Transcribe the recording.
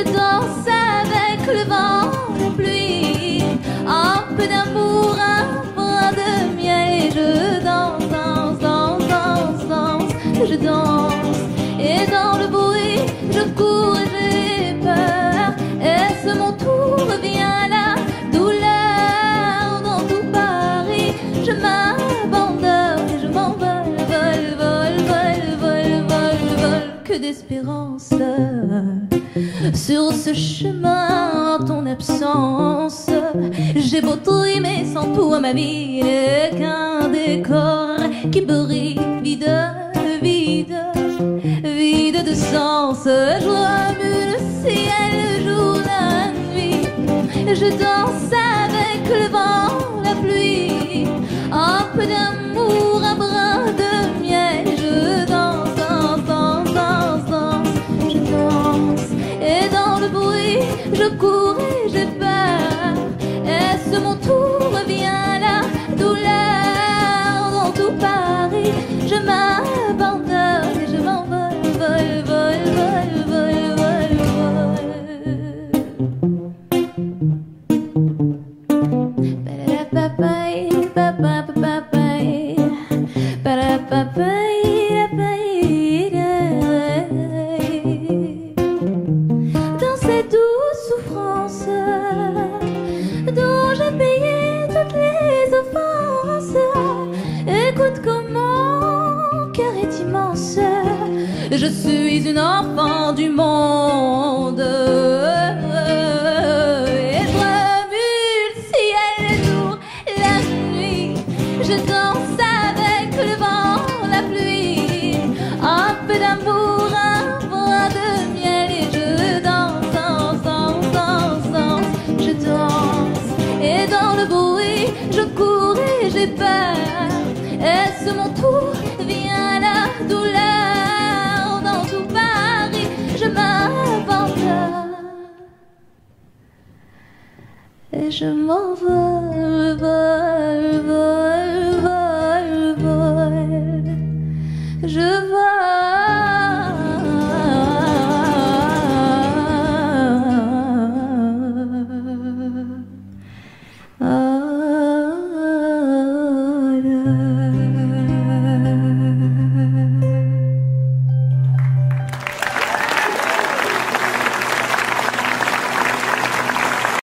Je danse avec le vent, la pluie. Un peu d'amour, un brin de miel. Et je danse, danse, danse, danse, danse. Je danse. Et dans le bruit, je cours et j'ai peur. Est-ce mon tour? Viens la douleur? Dans tout Paris. Je m'abandonne et je m'envole, vol, vol, vol, vol, vol, vol. Que d'espérance sur ce chemin en ton absence. J'ai beau trimer sans toi, ma vie n'est qu'un décor qui brille vide, vide, vide de sens. Je remue le ciel, le jour, la nuit. Je danse avec le vent, Mon tour? Je suis une enfant du monde. Et je remue le ciel le jour, la nuit. Je danse avec le vent, la pluie. Un peu d'amour, un brin de miel. Et je danse, danse, danse, danse. Je danse. Et dans le bruit, je cours et j'ai peur. Est-ce mon tour? Viens la douleur Et je m'envole, vol,